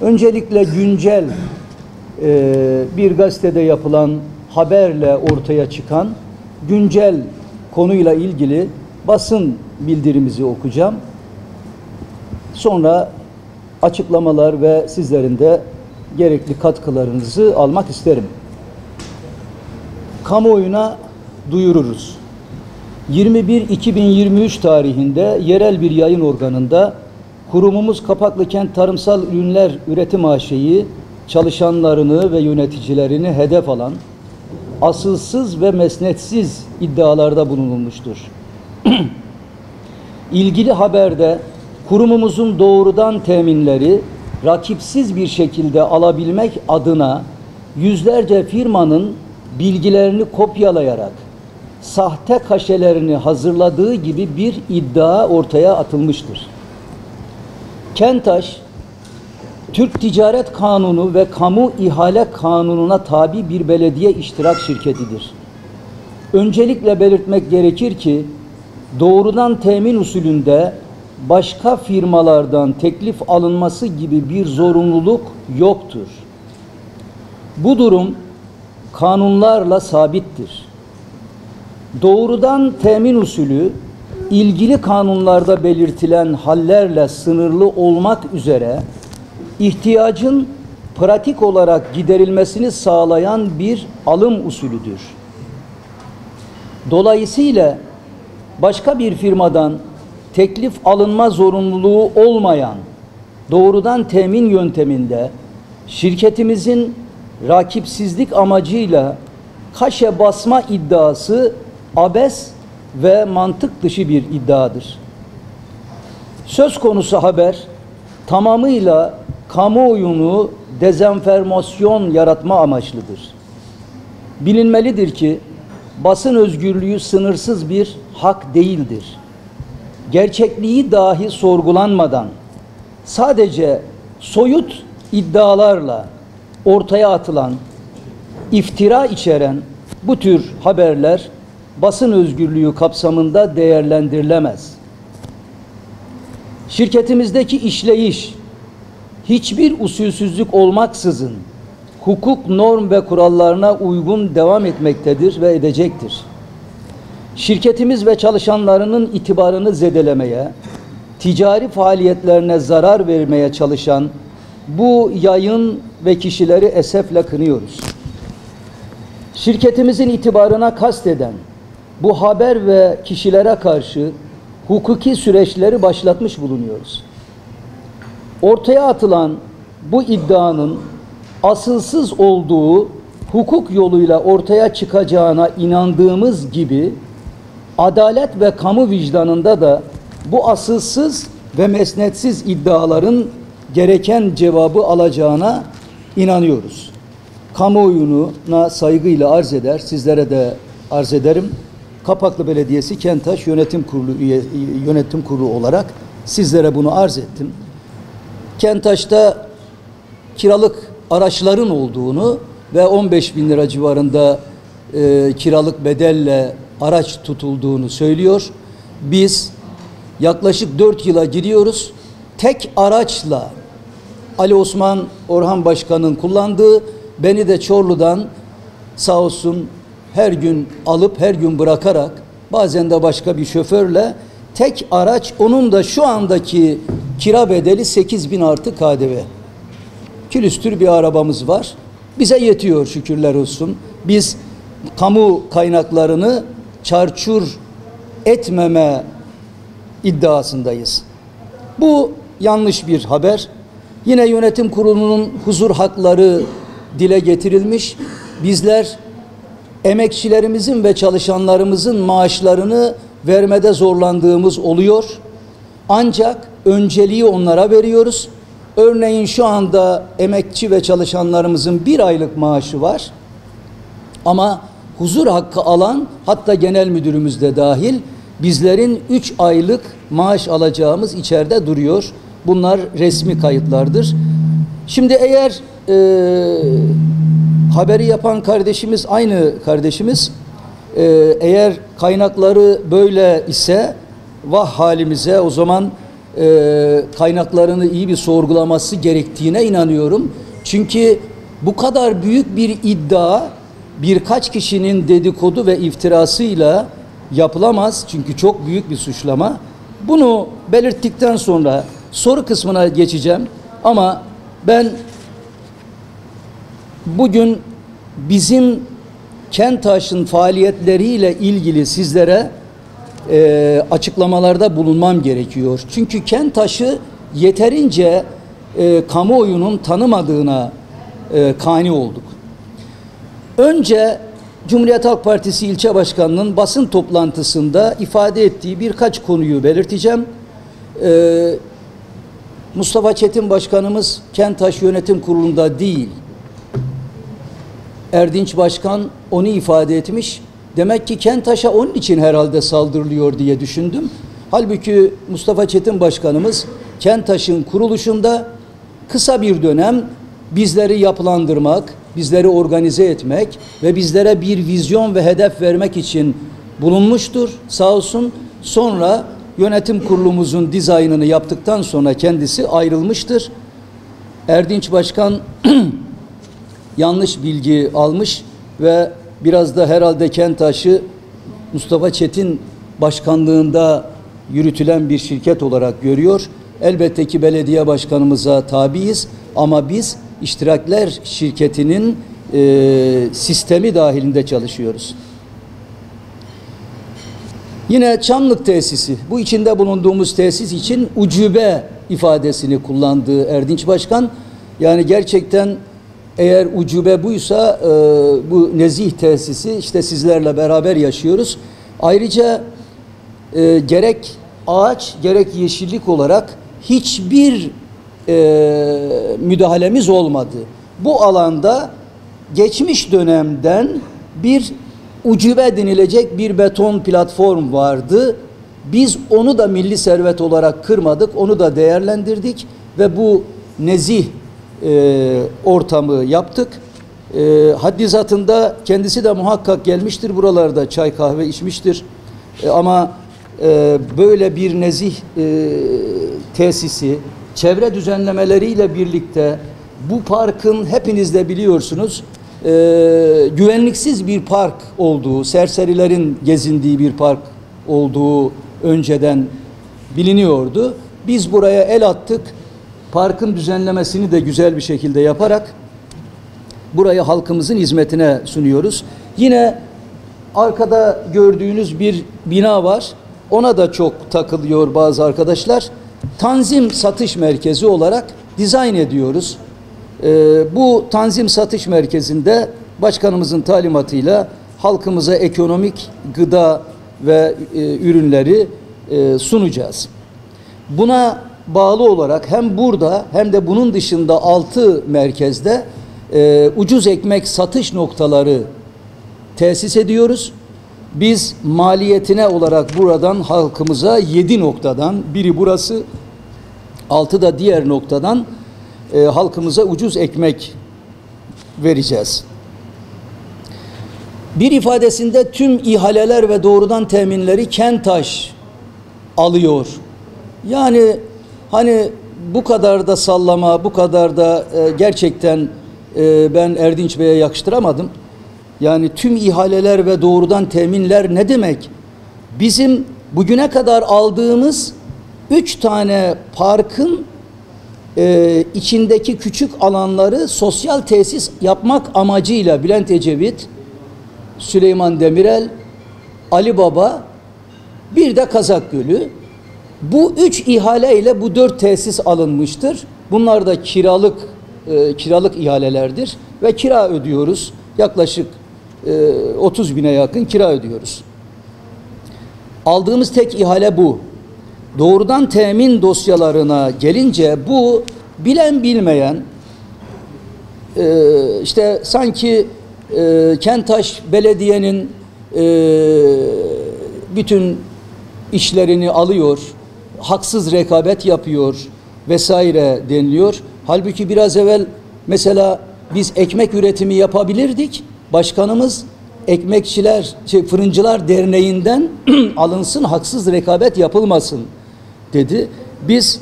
Öncelikle güncel e, bir gazetede yapılan haberle ortaya çıkan güncel konuyla ilgili basın bildirimizi okuyacağım. Sonra açıklamalar ve sizlerin de gerekli katkılarınızı almak isterim. Kamuoyuna duyururuz. 21-2023 tarihinde yerel bir yayın organında kurumumuz Kapaklı Kent Tarımsal Ürünler Üretim AŞ'yi çalışanlarını ve yöneticilerini hedef alan asılsız ve mesnetsiz iddialarda bulunulmuştur. İlgili haberde kurumumuzun doğrudan teminleri rakipsiz bir şekilde alabilmek adına yüzlerce firmanın bilgilerini kopyalayarak sahte kaşelerini hazırladığı gibi bir iddia ortaya atılmıştır. Kentaş, Türk Ticaret Kanunu ve Kamu İhale Kanunu'na tabi bir belediye iştirak şirketidir. Öncelikle belirtmek gerekir ki doğrudan temin usulünde başka firmalardan teklif alınması gibi bir zorunluluk yoktur. Bu durum kanunlarla sabittir. Doğrudan temin usulü ilgili kanunlarda belirtilen hallerle sınırlı olmak üzere ihtiyacın pratik olarak giderilmesini sağlayan bir alım usulüdür. Dolayısıyla başka bir firmadan teklif alınma zorunluluğu olmayan doğrudan temin yönteminde şirketimizin rakipsizlik amacıyla kaşe basma iddiası abes ve mantık dışı bir iddiadır. Söz konusu haber tamamıyla kamuoyunu dezenformasyon yaratma amaçlıdır. Bilinmelidir ki basın özgürlüğü sınırsız bir hak değildir. Gerçekliği dahi sorgulanmadan sadece soyut iddialarla ortaya atılan iftira içeren bu tür haberler basın özgürlüğü kapsamında değerlendirilemez. Şirketimizdeki işleyiş hiçbir usulsüzlük olmaksızın hukuk norm ve kurallarına uygun devam etmektedir ve edecektir. Şirketimiz ve çalışanlarının itibarını zedelemeye, ticari faaliyetlerine zarar vermeye çalışan bu yayın ve kişileri esefle kınıyoruz. Şirketimizin itibarına kasteden bu haber ve kişilere karşı hukuki süreçleri başlatmış bulunuyoruz. Ortaya atılan bu iddianın asılsız olduğu hukuk yoluyla ortaya çıkacağına inandığımız gibi adalet ve kamu vicdanında da bu asılsız ve mesnetsiz iddiaların gereken cevabı alacağına inanıyoruz. Kamuoyuna saygıyla arz eder, sizlere de arz ederim. Kapaklı Belediyesi Kentaş Yönetim Kurulu üye, yönetim kurulu olarak sizlere bunu arz ettim. Kentaş'ta kiralık araçların olduğunu ve 15 bin lira civarında e, kiralık bedelle araç tutulduğunu söylüyor. Biz yaklaşık 4 yıla giriyoruz. Tek araçla Ali Osman Orhan Başkan'ın kullandığı beni de Çorlu'dan sağ olsun her gün alıp her gün bırakarak bazen de başka bir şoförle tek araç onun da şu andaki kira bedeli 8 bin artı KDV. Külüstür bir arabamız var. Bize yetiyor şükürler olsun. Biz kamu kaynaklarını çarçur etmeme iddiasındayız. Bu yanlış bir haber. Yine yönetim kurulunun huzur hakları dile getirilmiş. Bizler emekçilerimizin ve çalışanlarımızın maaşlarını vermede zorlandığımız oluyor. Ancak önceliği onlara veriyoruz. Örneğin şu anda emekçi ve çalışanlarımızın bir aylık maaşı var. Ama huzur hakkı alan hatta genel müdürümüz de dahil bizlerin 3 aylık maaş alacağımız içeride duruyor. Bunlar resmi kayıtlardır. Şimdi eğer e, haberi yapan kardeşimiz aynı kardeşimiz e, eğer kaynakları böyle ise vah halimize o zaman e, kaynaklarını iyi bir sorgulaması gerektiğine inanıyorum. Çünkü bu kadar büyük bir iddia birkaç kişinin dedikodu ve iftirasıyla yapılamaz. Çünkü çok büyük bir suçlama. Bunu belirttikten sonra soru kısmına geçeceğim. Ama ben bugün bizim Kentaş'ın faaliyetleriyle ilgili sizlere e, açıklamalarda bulunmam gerekiyor. Çünkü Kentaş'ı yeterince e, kamuoyunun tanımadığına e, kani olduk. Önce Cumhuriyet Halk Partisi ilçe başkanının basın toplantısında ifade ettiği birkaç konuyu belirteceğim. Ee, Mustafa Çetin Başkanımız Kentaş Yönetim Kurulu'nda değil. Erdinç Başkan onu ifade etmiş. Demek ki Kentaş'a onun için herhalde saldırılıyor diye düşündüm. Halbuki Mustafa Çetin Başkanımız Kentaş'ın kuruluşunda kısa bir dönem bizleri yapılandırmak, bizleri organize etmek ve bizlere bir vizyon ve hedef vermek için bulunmuştur. Sağ olsun. Sonra yönetim kurulumuzun dizaynını yaptıktan sonra kendisi ayrılmıştır. Erdinç Başkan yanlış bilgi almış ve biraz da herhalde Kentaş'ı Mustafa Çetin başkanlığında yürütülen bir şirket olarak görüyor. Elbette ki belediye başkanımıza tabiiz ama biz iştirakler şirketinin e, sistemi dahilinde çalışıyoruz. Yine Çamlık tesisi, bu içinde bulunduğumuz tesis için ucube ifadesini kullandığı Erdinç Başkan, yani gerçekten eğer ucube buysa e, bu nezih tesisi işte sizlerle beraber yaşıyoruz. Ayrıca e, gerek ağaç gerek yeşillik olarak hiçbir e, müdahalemiz olmadı. Bu alanda geçmiş dönemden bir ucube denilecek bir beton platform vardı. Biz onu da milli servet olarak kırmadık, onu da değerlendirdik ve bu nezih e, ortamı yaptık. E, haddi zatında kendisi de muhakkak gelmiştir buralarda çay kahve içmiştir. E, ama e, böyle bir nezih e, tesisi çevre düzenlemeleriyle birlikte bu parkın hepiniz de biliyorsunuz e, güvenliksiz bir park olduğu, serserilerin gezindiği bir park olduğu önceden biliniyordu. Biz buraya el attık. Parkın düzenlemesini de güzel bir şekilde yaparak burayı halkımızın hizmetine sunuyoruz. Yine arkada gördüğünüz bir bina var. Ona da çok takılıyor bazı arkadaşlar. Tanzim satış merkezi olarak dizayn ediyoruz. Ee, bu tanzim satış merkezinde başkanımızın talimatıyla halkımıza ekonomik gıda ve e, ürünleri e, sunacağız. Buna bağlı olarak hem burada hem de bunun dışında altı merkezde e, ucuz ekmek satış noktaları tesis ediyoruz. Biz maliyetine olarak buradan halkımıza yedi noktadan biri burası altı da diğer noktadan e, halkımıza ucuz ekmek vereceğiz. Bir ifadesinde tüm ihaleler ve doğrudan teminleri Kentaş alıyor. Yani hani bu kadar da sallama, bu kadar da e, gerçekten e, ben Erdinç Bey'e yakıştıramadım. Yani tüm ihaleler ve doğrudan teminler ne demek? Bizim bugüne kadar aldığımız üç tane parkın e, içindeki küçük alanları sosyal tesis yapmak amacıyla Bülent Ecevit, Süleyman Demirel, Ali Baba, bir de Kazak Gölü. Bu üç ihale ile bu dört tesis alınmıştır. Bunlar da kiralık e, kiralık ihalelerdir ve kira ödüyoruz. Yaklaşık e, 30 bine yakın kira ödüyoruz. Aldığımız tek ihale bu. Doğrudan temin dosyalarına gelince bu bilen bilmeyen e, işte sanki e, Kentaş Belediye'nin e, bütün işlerini alıyor, haksız rekabet yapıyor vesaire deniliyor. Halbuki biraz evvel mesela biz ekmek üretimi yapabilirdik. Başkanımız Ekmekçiler, şey, Fırıncılar Derneği'nden alınsın, haksız rekabet yapılmasın dedi. Biz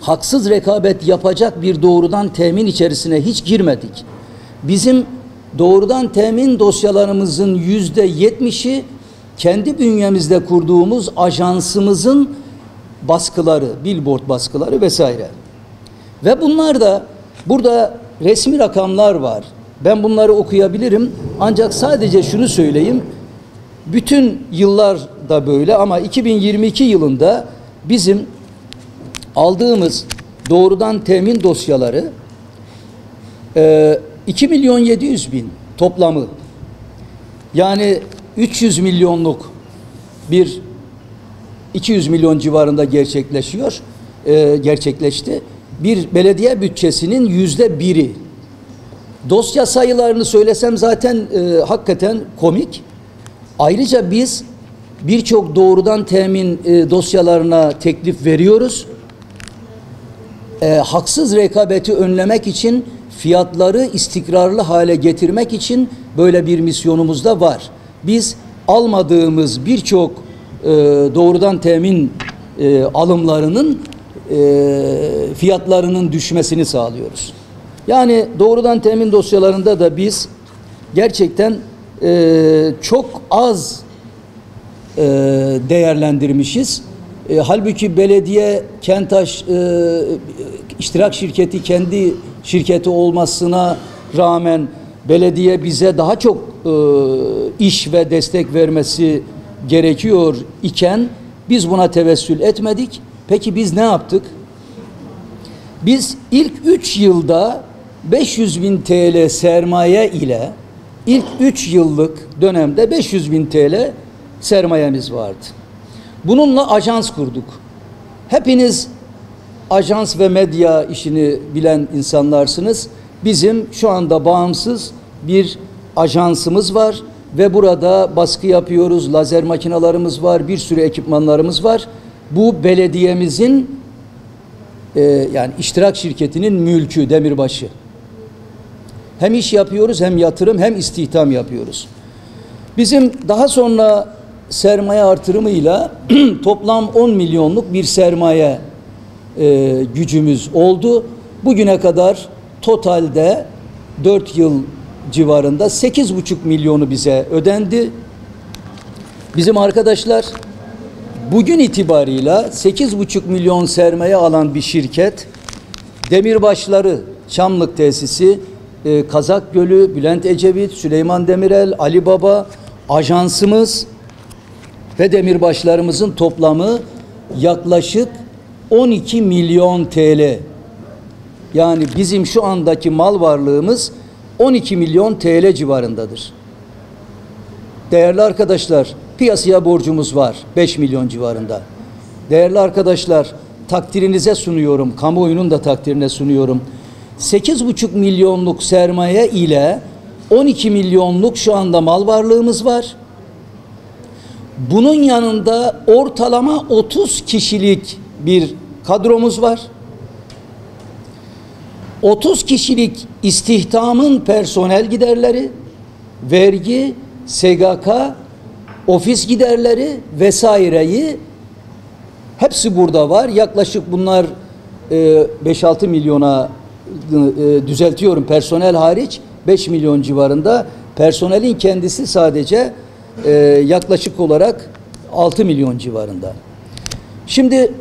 haksız rekabet yapacak bir doğrudan temin içerisine hiç girmedik. Bizim doğrudan temin dosyalarımızın yüzde yetmişi kendi bünyemizde kurduğumuz ajansımızın baskıları, billboard baskıları vesaire. Ve bunlar da burada resmi rakamlar var. Ben bunları okuyabilirim. Ancak sadece şunu söyleyeyim. Bütün yıllar da böyle ama 2022 yılında bizim aldığımız doğrudan temin dosyaları e, 2 milyon 700 bin toplamı yani 300 milyonluk bir 200 milyon civarında gerçekleşiyor e, gerçekleşti. Bir belediye bütçesinin yüzde biri. Dosya sayılarını söylesem zaten e, hakikaten komik. Ayrıca biz birçok doğrudan temin e, dosyalarına teklif veriyoruz. E, haksız rekabeti önlemek için fiyatları istikrarlı hale getirmek için böyle bir misyonumuz da var. Biz almadığımız birçok e, doğrudan temin e, alımlarının e, fiyatlarının düşmesini sağlıyoruz. Yani doğrudan temin dosyalarında da biz gerçekten çok az e, değerlendirmişiz. Halbuki belediye Kentaş e, iştirak şirketi kendi şirketi olmasına rağmen belediye bize daha çok iş ve destek vermesi gerekiyor iken biz buna tevessül etmedik. Peki biz ne yaptık? Biz ilk 3 yılda 500 bin TL sermaye ile ilk 3 yıllık dönemde 500 bin TL sermayemiz vardı. Bununla ajans kurduk. Hepiniz ajans ve medya işini bilen insanlarsınız. Bizim şu anda bağımsız bir ajansımız var ve burada baskı yapıyoruz. Lazer makinalarımız var, bir sürü ekipmanlarımız var. Bu belediyemizin e, yani iştirak şirketinin mülkü Demirbaşı. Hem iş yapıyoruz hem yatırım hem istihdam yapıyoruz. Bizim daha sonra sermaye artırımıyla toplam 10 milyonluk bir sermaye e, gücümüz oldu. Bugüne kadar totalde 4 yıl civarında 8,5 milyonu bize ödendi. Bizim arkadaşlar bugün itibarıyla 8,5 milyon sermaye alan bir şirket Demirbaşları Çamlık Tesisi, e, Kazak Gölü, Bülent Ecevit, Süleyman Demirel, Ali Baba, ajansımız ve demirbaşlarımızın toplamı yaklaşık 12 milyon TL. Yani bizim şu andaki mal varlığımız 12 milyon TL civarındadır. Değerli arkadaşlar, piyasaya borcumuz var 5 milyon civarında. Değerli arkadaşlar, takdirinize sunuyorum, kamuoyunun da takdirine sunuyorum. 8,5 milyonluk sermaye ile 12 milyonluk şu anda mal varlığımız var. Bunun yanında ortalama 30 kişilik bir kadromuz var. 30 kişilik istihdamın personel giderleri, vergi, SGK, ofis giderleri vesaireyi hepsi burada var. Yaklaşık bunlar 5-6 milyona e, düzeltiyorum personel hariç 5 milyon civarında. Personelin kendisi sadece e, yaklaşık olarak 6 milyon civarında. Şimdi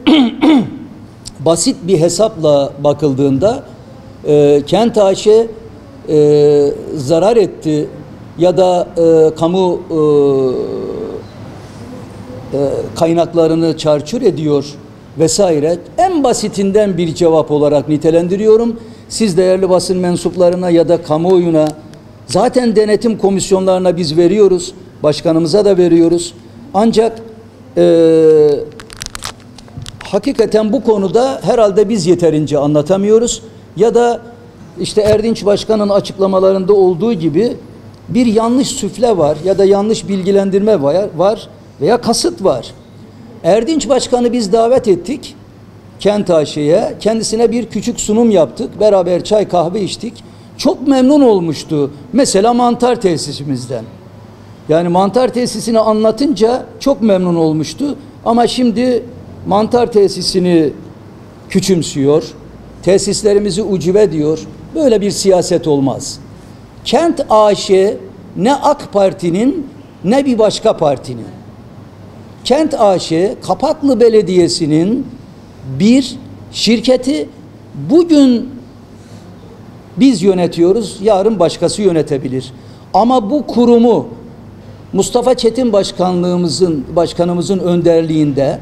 basit bir hesapla bakıldığında e, kent AŞ e, zarar etti ya da e, kamu e, e, kaynaklarını çarçur ediyor vesaire en basitinden bir cevap olarak nitelendiriyorum. Siz değerli basın mensuplarına ya da kamuoyuna zaten denetim komisyonlarına biz veriyoruz. Başkanımıza da veriyoruz. Ancak e, hakikaten bu konuda herhalde biz yeterince anlatamıyoruz. Ya da işte Erdinç Başkan'ın açıklamalarında olduğu gibi bir yanlış süfle var ya da yanlış bilgilendirme var veya kasıt var. Erdinç Başkan'ı biz davet ettik Kent AŞ'ye. Kendisine bir küçük sunum yaptık. Beraber çay kahve içtik. Çok memnun olmuştu. Mesela mantar tesisimizden. Yani mantar tesisini anlatınca çok memnun olmuştu. Ama şimdi mantar tesisini küçümsüyor, tesislerimizi ucube diyor. Böyle bir siyaset olmaz. Kent AŞ ne AK Parti'nin ne bir başka partinin. Kent AŞ Kapaklı Belediyesi'nin bir şirketi bugün biz yönetiyoruz, yarın başkası yönetebilir. Ama bu kurumu Mustafa Çetin başkanlığımızın başkanımızın önderliğinde